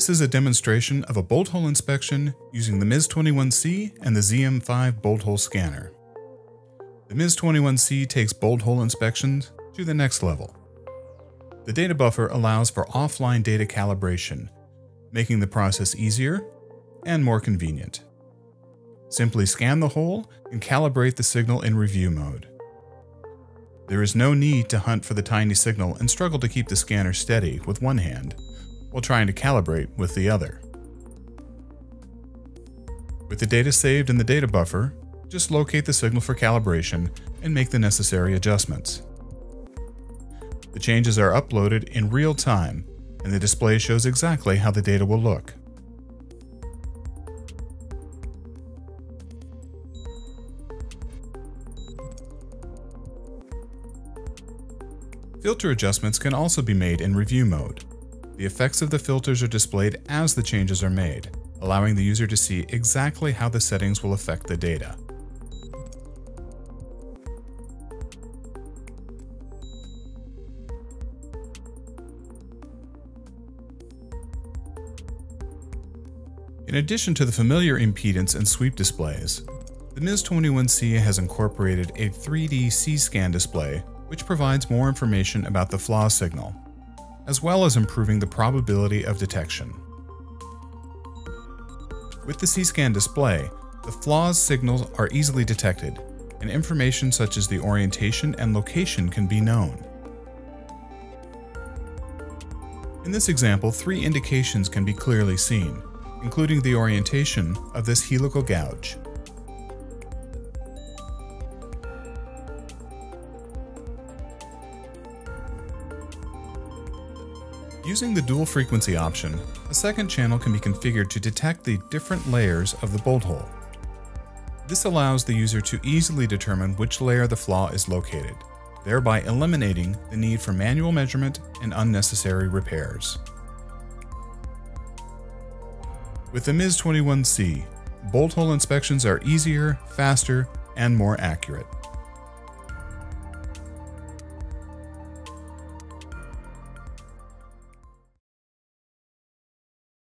This is a demonstration of a bolt hole inspection using the MIZ-21C and the ZM5 bolt hole scanner. The MIZ-21C takes bolt hole inspections to the next level. The data buffer allows for offline data calibration, making the process easier and more convenient. Simply scan the hole and calibrate the signal in review mode. There is no need to hunt for the tiny signal and struggle to keep the scanner steady with one hand while trying to calibrate with the other. With the data saved in the data buffer, just locate the signal for calibration and make the necessary adjustments. The changes are uploaded in real time, and the display shows exactly how the data will look. Filter adjustments can also be made in review mode. The effects of the filters are displayed as the changes are made, allowing the user to see exactly how the settings will affect the data. In addition to the familiar impedance and sweep displays, the MIZ-21C has incorporated a 3D C-scan display which provides more information about the flaw signal as well as improving the probability of detection. With the C-scan display, the flaws signals are easily detected, and information such as the orientation and location can be known. In this example, three indications can be clearly seen, including the orientation of this helical gouge. Using the dual frequency option, a second channel can be configured to detect the different layers of the bolt hole. This allows the user to easily determine which layer the flaw is located, thereby eliminating the need for manual measurement and unnecessary repairs. With the MIZ-21C, bolt hole inspections are easier, faster, and more accurate.